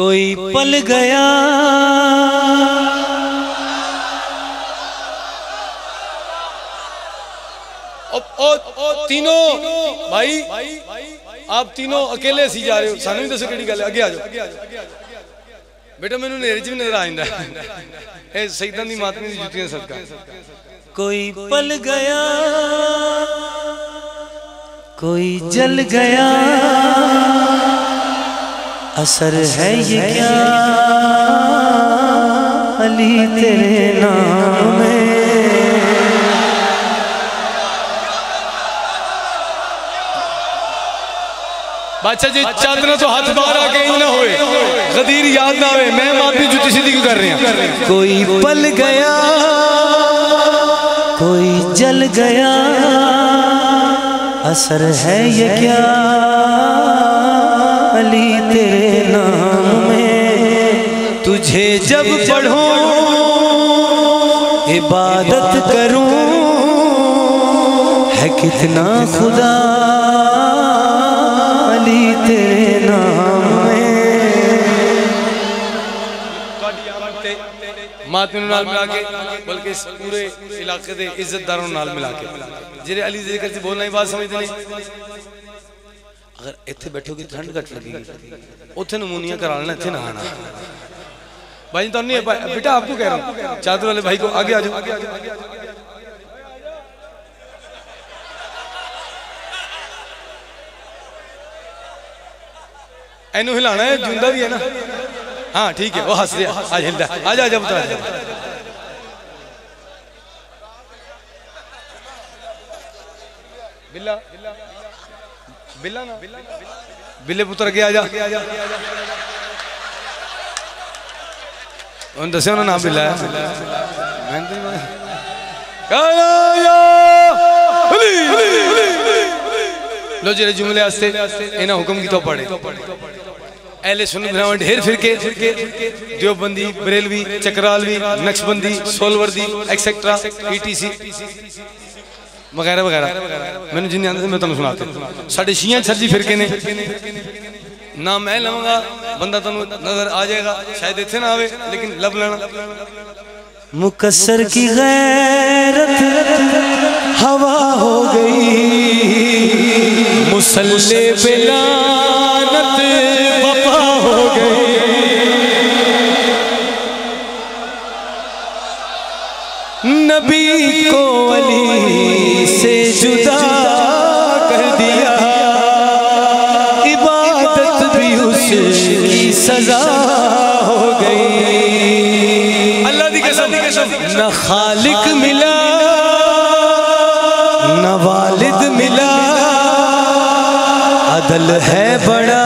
कोई पल गया। ओ, ओ, ओ, तीनों भाई आप तीनों अकेले सी जा रहे हो। सानू दसो केड़ी गल है। अगे आ जाओ। बेटा मैनू नेरे च भी नज़र आ जांदा ए सईदां दी मातमी दी जुत्तियाँ सदका। कोई पल गया कोई जल गया। असर है ये क्या? अली तेरे नाम में। बादशाह जी चादर तो हाथ बाहर आ ही ना होए। गदीर याद ना आवे मैं मातमी जुत्ती सीधी क्यों कर रहे हैं? कोई पल गया कोई जल गया। असर है ये क्या? तुझे जब पढ़ूं इबादत करूं है कितना खुदा अली तेरे नाम में ਮਾਤਮੀ ਨੂੰ ਨਾਲ ਮਿਲਾ ਕੇ ਬਲਕਿ ਇਸ ਪੂਰੇ ਇਲਾਕੇ ਦੇ ਇੱਜ਼ਤਦਾਰਾਂ ਨੂੰ ਨਾਲ ਮਿਲਾ ਕੇ ਜਿਹੜੇ ਅਲੀ ਦੇ ਜ਼ਿਕਰ 'ਚ ਬੋਲਣਾ ਹੀ ਬਾਤ ਸਮਝਦੇ ਨੇ ਅਗਰ ਇੱਥੇ ਬੈਠੋਗੇ ਠੰਡ ਘੱਟ ਲੱਗੇਗੀ ਉੱਥੇ ਨਮੂਨੀਆਂ ਕਰਾ ਲੈਣਾ ਇੱਥੇ ਨਾ ਆਣਾ भाई तो नहीं है बेटा आपको कह रहा हूँ? चादर वाले भाई को आगे आ जाओ। एनू हिलाना है, जुंदा भी है ना? हाँ ठीक है, वो हंस रहा आज हिलता है आ जा आ जा, पुत्र, आ बिल्ला। बिल्ला ना? बिल्ले, पुत्र के आ जा। उन दसे उन्होंने नाम तो लो जेरे जुमले इन्हें हुक्म की तो पढ़े एले सुन बनावन ढेर फिर के देवबंदी बरेलवी चक्रालवी नक्शबंदी सोलवर्दी एक्सेट्रा ईटीसी वगैरह वगैरह मैंने जिन्हें आंदे मैं तुम सुनाते साढ़े छियाँ छर्जी फिरके ने ना मैं लवांगा, बंदा तुम नज़र आ जाएगा, शायद इतने ना आवे, लेकिन लब लेना। मुकसर की गैरत हवा हो गई। मुसल्ले पे लानत वफा हो गई। नबी को उसकी सजा हो गई। अल्लाह दी कसम। न खालिक मिला न वालिद मिला। अदल है बड़ा